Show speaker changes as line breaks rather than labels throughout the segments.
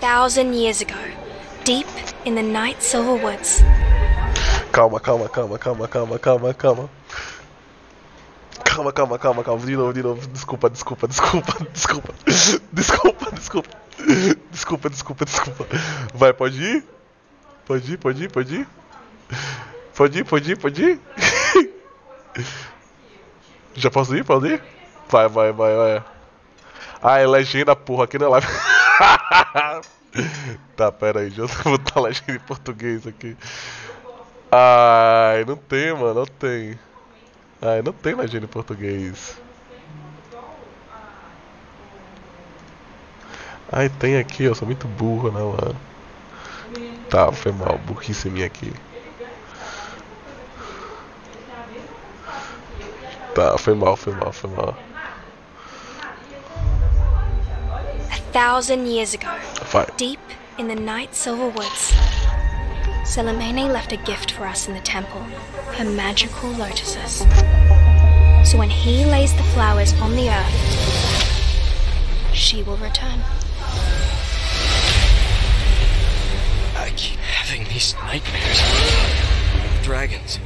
thousand years ago, deep in the night silver woods.
Calma, calma, calma, calma, calma, calma, calma. Calma, calma, calma, calma. De novo, de novo. Desculpa, desculpa, desculpa, desculpa. Desculpa, desculpa. Desculpa, desculpa, desculpa. Vai, pode ir? Pode ir, pode ir, pode ir? Pode ir, pode ir, pode ir? Já posso ir? Pode ir? Vai, vai, vai, vai. Ah, é legenda, porra, aqui não é live. tá, pera aí, deixa eu botar legenda em português aqui. Ai, não tem, mano, não tem. Ai, não tem legenda em português. Ai, tem aqui, eu sou muito burro, né, mano? Tá, foi mal, burrice minha aqui. Tá, foi mal, foi mal, foi mal.
Thousand years ago,
Vai.
deep in the night silver woods, Selimene left a gift for us in the temple, her magical lotuses. So when he lays the flowers on the earth, she will return.
I keep having these nightmares. Dragons.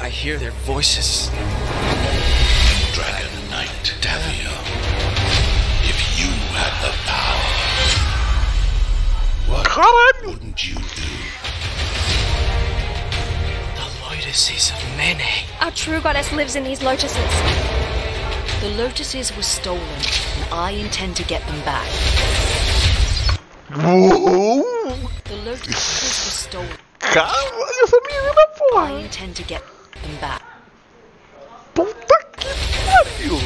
I hear their voices.
Dragon Knight Davio. If you had the power, what
Caralho!
wouldn't you do?
The lotuses of many.
Our true goddess lives in these lotuses.
The lotuses were stolen, and I intend to get them back.
Uou!
The lotuses were stolen.
Caralho, essa menina,
I
porra!
intend to get them back.
Puta que pariu!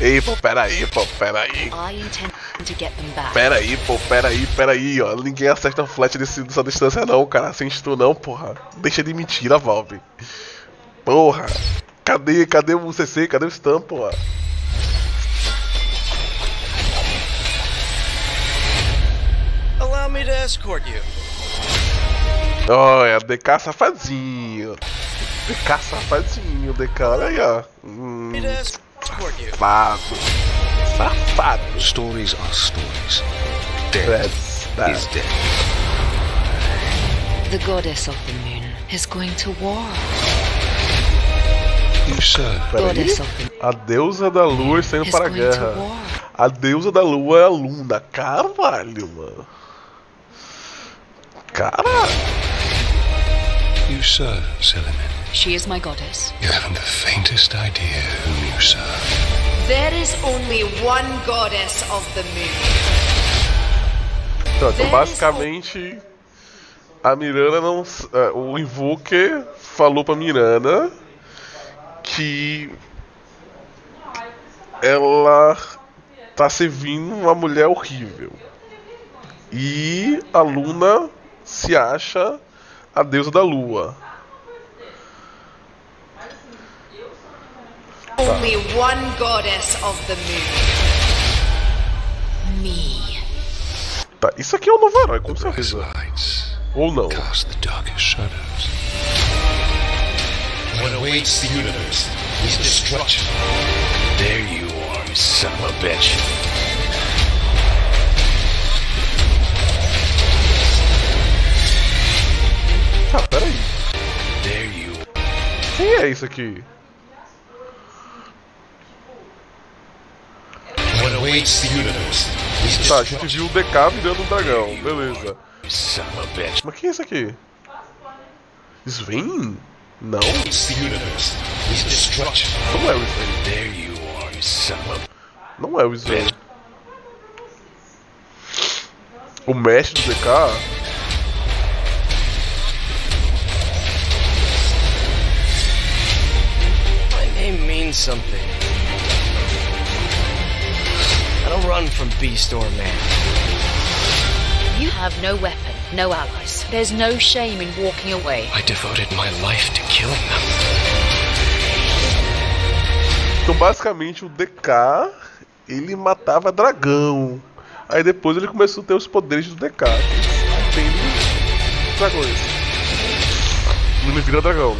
Ei, pô, peraí, pô, peraí.
I intend to get them back.
Peraí, pô, peraí, peraí, ó. Ninguém acerta um flat desse, dessa distância não, cara. Sem tu não, porra. Deixa de mentira, Valve. Porra. Cadê, cadê o CC? Cadê o stun, porra?
Allow me to escort you.
Olha, DK safadinho. DK safadinho, DK, olha aí, ó. Hum, Safado. Safado.
Stories are stories. Death
That's that.
is death.
The goddess of the moon is going to war.
You sir,
Goddess of the
A deusa da lua está indo para a guerra. A deusa da lua é a Luna. Caralho, mano. Caralho.
You sir, Selimin.
She is my goddess.
You haven't the faintest idea whom you serve.
There is only one goddess of the moon.
Então, então, basicamente, a Miranda não. é, O Invoker falou pra Miranda que ela tá servindo uma mulher horrível. E a Luna se acha a deusa da lua.
Only one goddess of the moon.
Me.
Tá, isso aqui é o novo herói, com certeza. Ou não.
cast the darkest shadows.
What awaits the universe is destruction.
There you are, son of a bitch.
Ah, peraí. Quem é isso aqui? Tá, a gente viu o DK virando um dragão, beleza. Mas quem é isso aqui? Sven? Não, não é o Sven. Não é o Sven. O mestre do DK?
Something. I don't run from Beast or Man.
You have no weapon, no allies. There's no shame in walking away.
I devoted my life to killing them.
Então basicamente o DK ele matava dragão. Aí depois ele começou a ter os poderes do DK. Tem dragões. Ele vira dragão.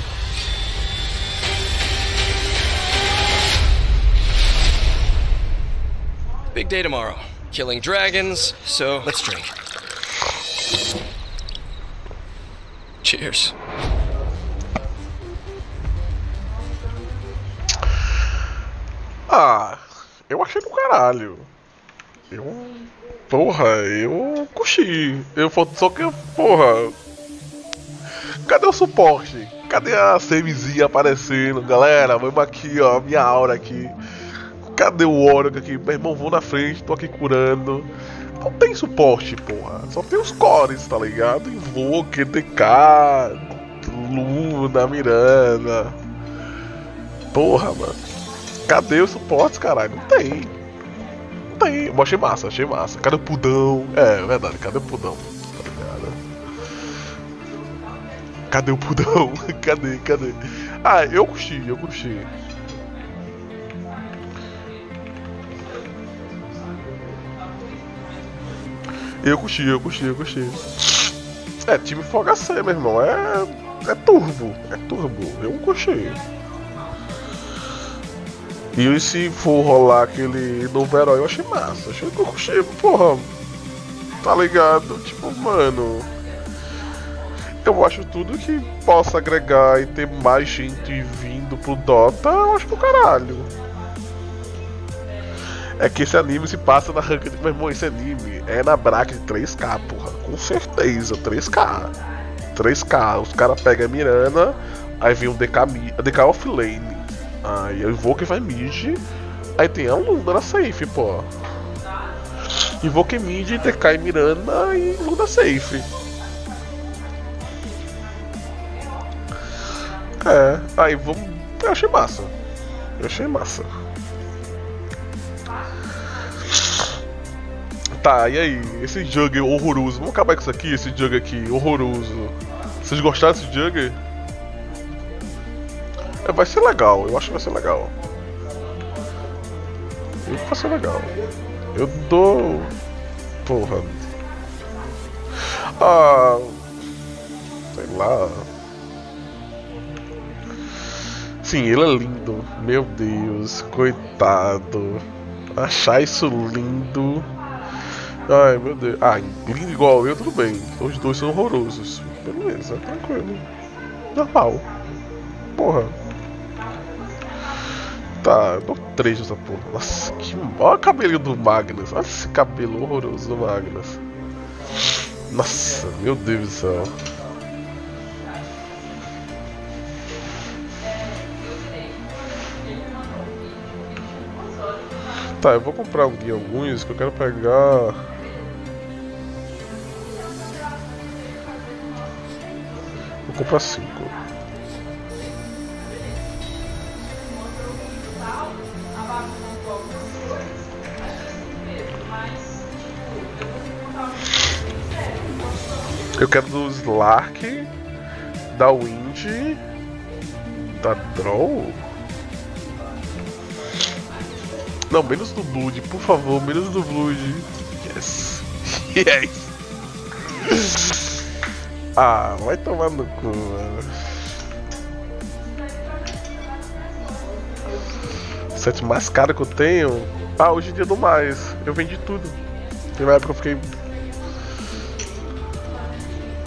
Big day tomorrow. killing dragons, so let's drink. Cheers.
Ah, eu achei do caralho. Eu. Porra, eu curti. Eu só que, porra. Cadê o suporte? Cadê a semizinha aparecendo? Galera, vamos aqui, ó, minha aura aqui. Cadê o Orc aqui? Meu irmão, vou na frente, tô aqui curando. Não tem suporte, porra. Só tem os cores, tá ligado? Invoke, DK, Luna, Miranda. Porra, mano. Cadê os suportes, caralho? Não tem. Não tem. Eu achei massa, achei massa. Cadê o pudão? É, é verdade, cadê o pudão? Tá ligado? Cadê o pudão? cadê, cadê? Ah, eu curti, eu curti. Eu curti, eu curti, eu curti. É, time Foga meu irmão. É. É turbo. É turbo. Eu curti. E se for rolar aquele novo herói, eu achei massa. Achei que eu curti, porra. Tá ligado? Tipo, mano. Eu acho tudo que possa agregar e ter mais gente vindo pro Dota, eu acho pro caralho. É que esse anime se passa na rank de. Meu irmão, esse anime é na bracket de 3K, porra. Com certeza, 3K. 3K. Os caras pegam a Mirana, aí vem um DK, DK offlane. Aí eu invoco e vai mid. Aí tem a Luna na safe, pô. Invoque mid, DK e Mirana e Luna safe. É, aí vamos. Eu achei massa. Eu achei massa. Tá, e aí? Esse jug horroroso. Vamos acabar com isso aqui, esse jug aqui, horroroso. Vocês gostaram desse jug? É, vai ser legal, eu acho que vai ser legal. Eu vai ser legal. Eu dou. Porra. Ah. Sei lá. Sim, ele é lindo. Meu Deus, coitado. Achar isso lindo. Ai meu Deus. Ah, lindo igual eu, tudo bem. Os dois são horrorosos. Beleza, tranquilo. Normal. Porra. Tá, eu dou três nessa porra. Nossa, que. Olha o cabelinho do Magnus. Olha esse cabelo horroroso do Magnus. Nossa, meu Deus do céu. Tá, eu vou comprar alguns que eu quero pegar. Comprar cinco. Eu quero do Slark, da Wind, da Draw. Não, menos do Blood, por favor, menos do Blood. Yes. Yes. Ah, vai tomar no cu, mano. O set mais caro que eu tenho. Ah, hoje em dia do mais. Eu vendi tudo. Tem uma época eu fiquei.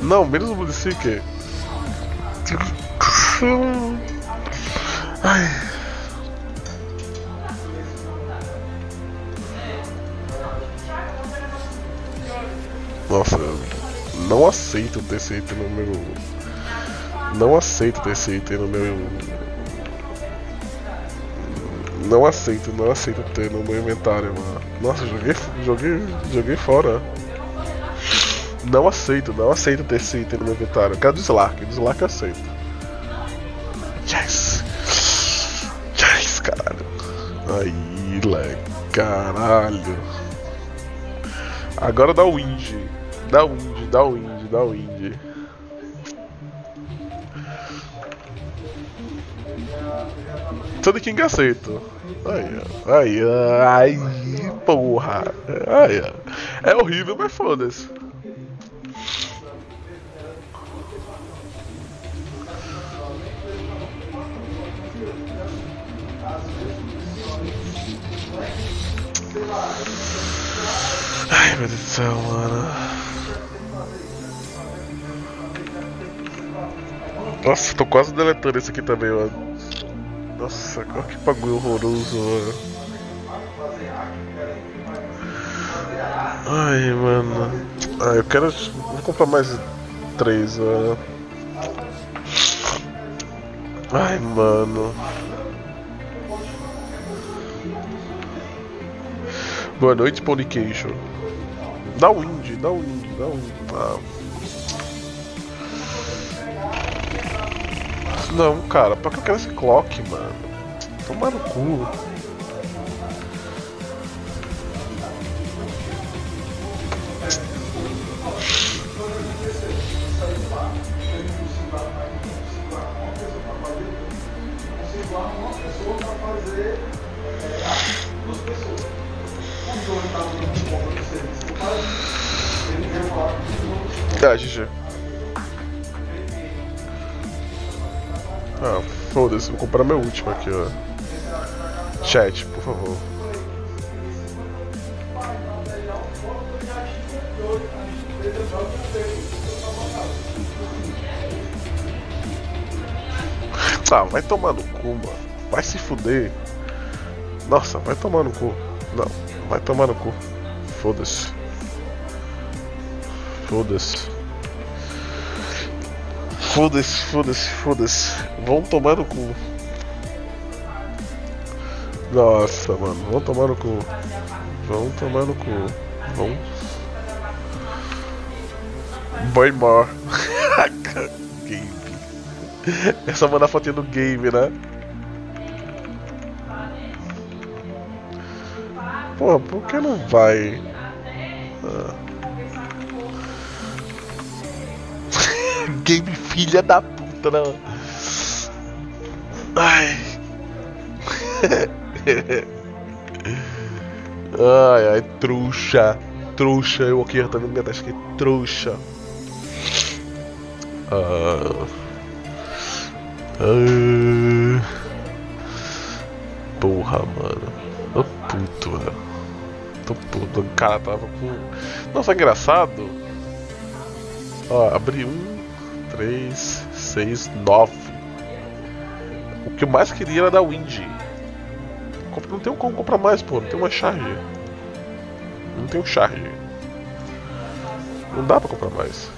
Não, menos o Seeker. Ai. Nossa, não aceito ter esse item no meu. Não aceito ter esse item no meu. Não aceito, não aceito ter no meu inventário, mano. Nossa, joguei, joguei, joguei fora. Não aceito, não aceito ter esse item no meu inventário. Eu quero do Slark eu aceito. Yes! Yes, caralho. Aí, le caralho. Agora dá o Wind. Dá o Wind, dá o Wind, dá o Wind. Tudo King aceito. Aí, aí, aí, porra. Aí. É horrível, mas foda-se. Ai meu Deus do céu, mano. Nossa, tô quase deletando esse aqui também, mano. Nossa, que bagulho horroroso, mano. Ai, mano. Ah, eu quero. Vou comprar mais três, mano. Ai, mano. Boa noite, Ponycation. Dá o indie, dá o indie, dá o indie. Ah. Não, cara, pra que eu quero esse clock, mano? Tomar no cu. Ah, GG. Ah, foda-se, vou comprar meu último aqui, ó. Chat, por favor. Tá, vai tomar no cu, mano. Vai se fuder. Nossa, vai tomar no cu. Não, vai tomar no cu. Foda-se. Foda-se. Foda-se, foda-se, foda-se. Vão tomar no cu. Nossa, mano, vão tomar no cu. Vão tomar no cu. Vão. Boy more. game. Essa manda a fotinha do game, né? Porra, por que não vai? Ah. Game filha da puta, né? Ai. ai, ai, trouxa. Trouxa, eu aqui tá vendo minha testa aqui, trouxa. Ah. Porra, mano. Tô puto, velho. Tô puto. O cara tava com. Nossa, engraçado. Ó, abri um, três, seis, nove. O que eu mais queria era da Windy. Não tem como comprar mais, pô. Não tem uma charge. Não tem um charge. Não dá pra comprar mais.